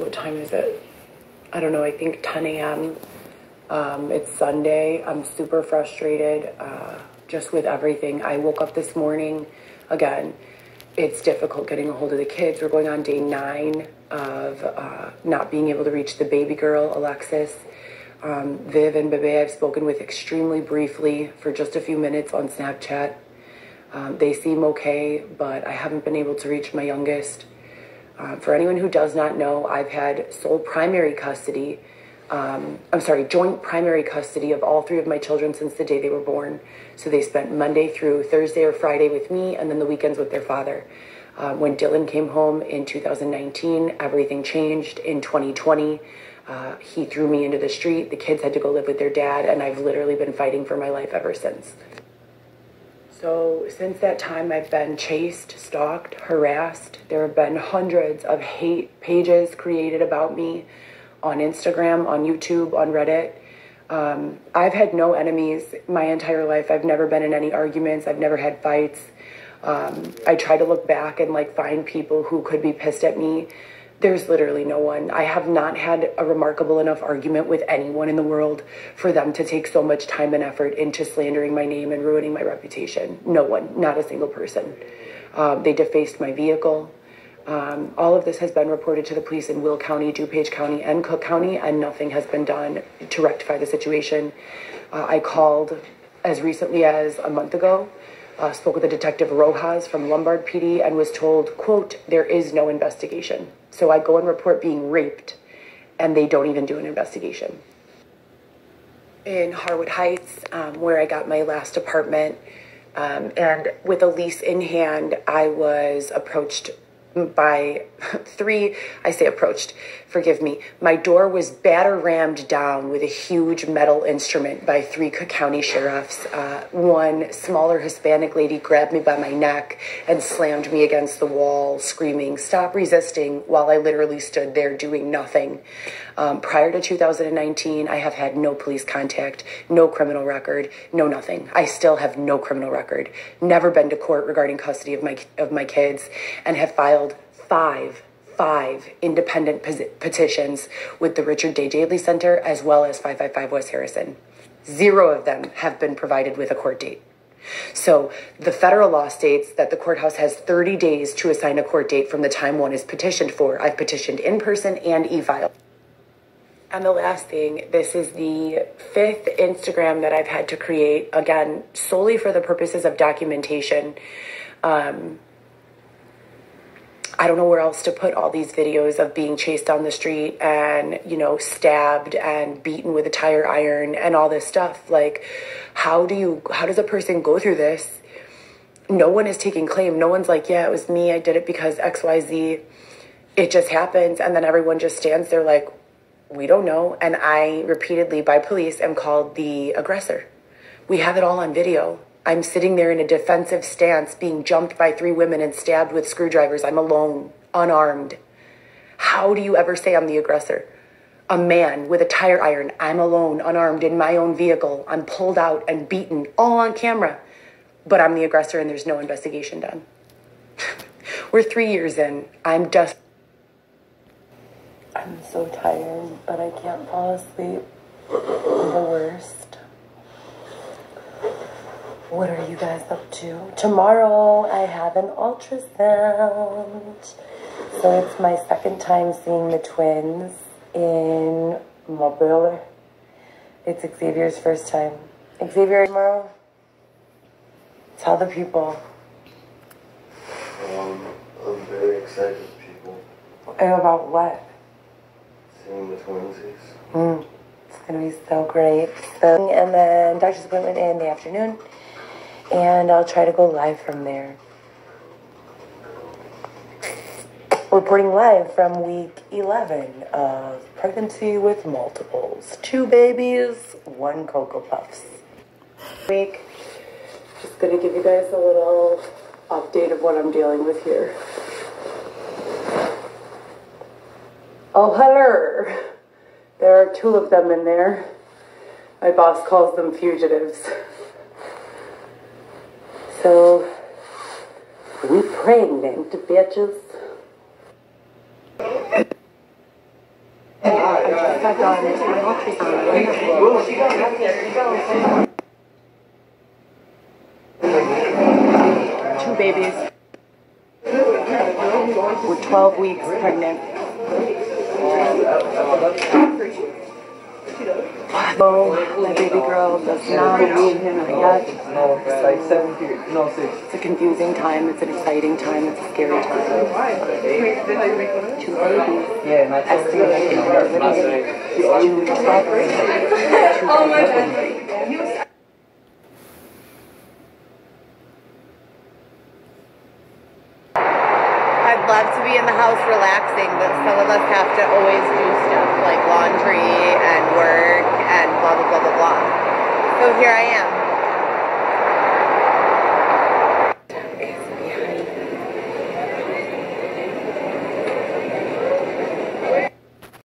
what time is it? I don't know, I think 10 a.m. Um, it's Sunday. I'm super frustrated uh, just with everything. I woke up this morning, again, it's difficult getting a hold of the kids. We're going on day nine of uh, not being able to reach the baby girl, Alexis. Um, Viv and Bebe, I've spoken with extremely briefly for just a few minutes on Snapchat. Um, they seem okay, but I haven't been able to reach my youngest. Uh, for anyone who does not know, I've had sole primary custody. Um, I'm sorry, joint primary custody of all three of my children since the day they were born. So they spent Monday through Thursday or Friday with me, and then the weekends with their father. Uh, when Dylan came home in 2019, everything changed. In 2020, uh, he threw me into the street. The kids had to go live with their dad, and I've literally been fighting for my life ever since. So, since that time, I've been chased, stalked, harassed. There have been hundreds of hate pages created about me on Instagram, on YouTube, on Reddit. Um, I've had no enemies my entire life. I've never been in any arguments, I've never had fights. Um, I try to look back and like find people who could be pissed at me there's literally no one. I have not had a remarkable enough argument with anyone in the world for them to take so much time and effort into slandering my name and ruining my reputation. No one, not a single person. Um, they defaced my vehicle. Um, all of this has been reported to the police in Will County, DuPage County, and Cook County, and nothing has been done to rectify the situation. Uh, I called as recently as a month ago uh, spoke with a detective Rojas from Lombard PD and was told, quote, there is no investigation. So I go and report being raped and they don't even do an investigation. In Harwood Heights, um, where I got my last apartment, um, and with a lease in hand, I was approached by three, I say approached, forgive me. My door was batter rammed down with a huge metal instrument by three Cook County sheriffs. Uh, one smaller Hispanic lady grabbed me by my neck and slammed me against the wall, screaming, Stop resisting, while I literally stood there doing nothing. Um, prior to 2019, I have had no police contact, no criminal record, no nothing. I still have no criminal record. Never been to court regarding custody of my of my kids, and have filed five five independent petitions with the Richard J. Daley Center as well as 555 West Harrison. Zero of them have been provided with a court date. So the federal law states that the courthouse has 30 days to assign a court date from the time one is petitioned for. I've petitioned in person and e-file. And the last thing, this is the fifth Instagram that I've had to create, again, solely for the purposes of documentation. Um, I don't know where else to put all these videos of being chased down the street and, you know, stabbed and beaten with a tire iron and all this stuff. Like, how do you, how does a person go through this? No one is taking claim. No one's like, yeah, it was me. I did it because XYZ. It just happens. And then everyone just stands there like, we don't know. And I repeatedly, by police, am called the aggressor. We have it all on video. I'm sitting there in a defensive stance, being jumped by three women and stabbed with screwdrivers. I'm alone, unarmed. How do you ever say I'm the aggressor? A man with a tire iron, I'm alone, unarmed, in my own vehicle. I'm pulled out and beaten, all on camera. But I'm the aggressor and there's no investigation done. We're three years in. I'm just. I'm so tired, but I can't fall asleep. The worst. What are you guys up to? Tomorrow I have an ultrasound. So it's my second time seeing the twins in Mobile. It's Xavier's first time. Xavier, tomorrow? Tell the people. Um, I'm very excited, people. And about what? Seeing the twinsies. Mm, it's gonna be so great. So, and then doctor's appointment in the afternoon, and I'll try to go live from there. Reporting live from week 11 of pregnancy with multiples. Two babies, one Cocoa Puffs. Week, just gonna give you guys a little update of what I'm dealing with here. Oh, hello. There are two of them in there. My boss calls them fugitives. So, we pregnant, bitches. Two babies. We're 12 weeks pregnant. Oh, my baby girl does not need him yet. No, it's like seven period. No, six. It's a confusing time. It's an exciting time. It's a scary time. Two babies. Yeah, Estimated delivery June 12th. Oh my god. Love to be in the house relaxing, but some of us have to always do stuff like laundry and work and blah, blah, blah, blah, blah. So here I am.